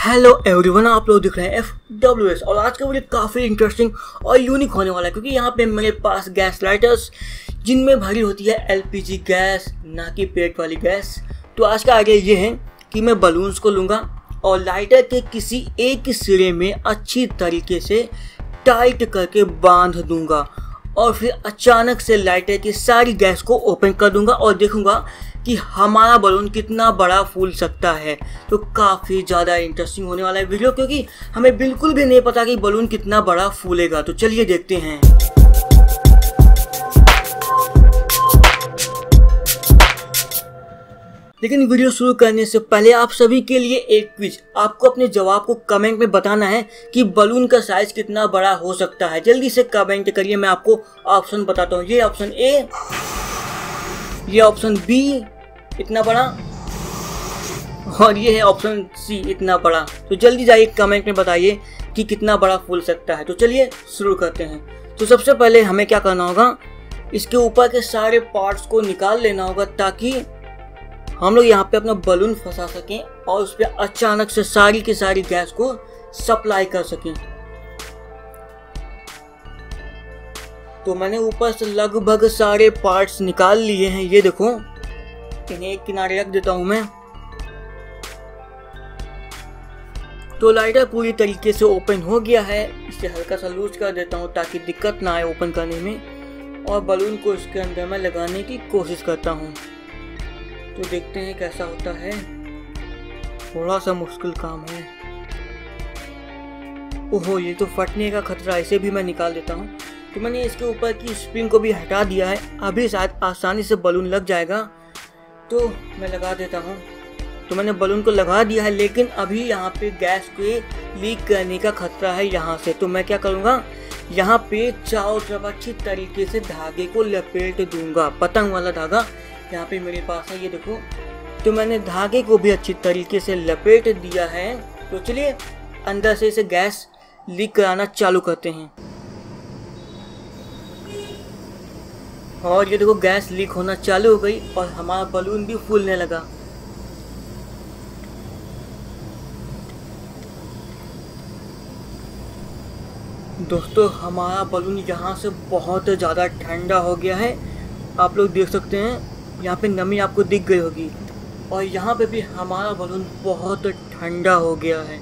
Hello everyone आप लोग दिख रहे हैं एफ़ डब्ल्यू एस और आज का वीडियो काफ़ी इंटरेस्टिंग और यूनिक होने वाला है क्योंकि यहाँ पे मेरे पास गैस लाइटर्स जिनमें भरी होती है एलपीजी गैस ना कि पेट वाली गैस तो आज का आइडिया ये है कि मैं बलून्स को लूँगा और लाइटर के किसी एक सिरे में अच्छी तरीके से टाइट करके बाँध दूँगा। और फिर अचानक से लाइटर की सारी गैस को ओपन कर दूँगा और देखूँगा कि हमारा बलून कितना बड़ा फूल सकता है। तो काफ़ी ज़्यादा इंटरेस्टिंग होने वाला है वीडियो क्योंकि हमें बिल्कुल भी नहीं पता कि बलून कितना बड़ा फूलेगा। तो चलिए देखते हैं। लेकिन वीडियो शुरू करने से पहले आप सभी के लिए एक क्विज आपको अपने जवाब को कमेंट में बताना है कि बलून का साइज़ कितना बड़ा हो सकता है। जल्दी से कमेंट करिए, मैं आपको ऑप्शन बताता हूँ। ये ऑप्शन ए ये ऑप्शन बी इतना बड़ा, और ये है ऑप्शन सी इतना बड़ा। तो जल्दी जाइए कमेंट में बताइए कि कितना बड़ा फूल सकता है। तो चलिए, शुरू करते हैं। तो सबसे पहले हमें क्या करना होगा? इसके ऊपर के सारे पार्ट्स को निकाल लेना होगा ताकि हम लोग यहाँ पे अपना बलून फंसा सकें और उस पर अचानक से सारी की सारी गैस को सप्लाई कर सकें। तो मैंने ऊपर से लगभग सारे पार्ट्स निकाल लिए हैं, ये देखो। इन्हें एक किनारे रख देता हूँ मैं। तो लाइटर पूरी तरीके से ओपन हो गया है। इसे हल्का सा लूज कर देता हूँ ताकि दिक्कत ना आए ओपन करने में। और बलून को इसके अंदर मैं लगाने की कोशिश करता हूँ। तो देखते हैं कैसा होता है। थोड़ा सा मुश्किल काम है। ओहो, ये तो फटने का खतरा, इसे भी मैं निकाल देता हूँ। तो मैंने इसके ऊपर की स्प्रिंग को भी हटा दिया है। अभी शायद आसानी से बलून लग जाएगा। तो मैं लगा देता हूँ। तो मैंने बलून को लगा दिया है, लेकिन अभी यहाँ पे गैस के लीक करने का खतरा है यहाँ से। तो मैं क्या करूँगा? यहाँ पे चारों तरफ़ अच्छी तरीके से धागे को लपेट दूँगा। पतंग वाला धागा। यहाँ पे मेरे पास है, ये देखो। तो मैंने धागे को भी अच्छी तरीके से लपेट दिया है। तो चलिए, अंदर से इसे गैस लीक कराना चालू करते हैं। और ये देखो, गैस लीक होना चालू हो गई और हमारा बलून भी फूलने लगा। दोस्तों, हमारा बलून यहाँ से बहुत ज़्यादा ठंडा हो गया है। आप लोग देख सकते हैं यहाँ पे नमी आपको दिख गई होगी। और यहाँ पे भी हमारा बलून बहुत ठंडा हो गया है।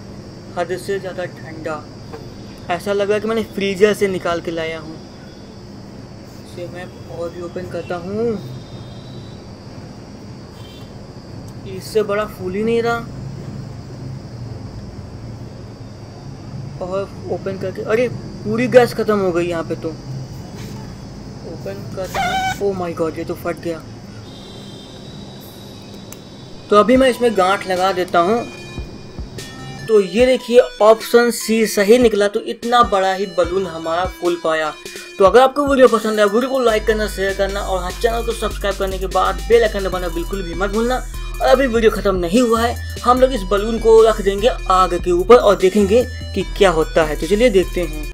हद से ज़्यादा ठंडा। ऐसा लगा कि मैंने फ्रीजर से निकाल के लाया हूँ। इसे मैं और भी ओपन करता हूँ। इससे बड़ा फूल ही नहीं रहा। और ओपन करके, अरे, पूरी गैस खत्म हो गई यहाँ पे तो। ओपन करता हूँ ओ माय गॉड ये तो फट गया। तो अभी मैं इसमें गांठ लगा देता हूँ। तो ये देखिए ऑप्शन सी सही निकला तो इतना बड़ा ही बलून हमारा फूल पाया। तो अगर आपको वीडियो पसंद है वीडियो को लाइक करना शेयर करना, और हाँ चैनल को सब्सक्राइब करने के बाद बेल आइकन दबाना बिल्कुल भी मत भूलना। और अभी वीडियो खत्म नहीं हुआ है, हम लोग इस बलून को रख देंगे आग के ऊपर और देखेंगे कि क्या होता है। तो चलिए देखते हैं।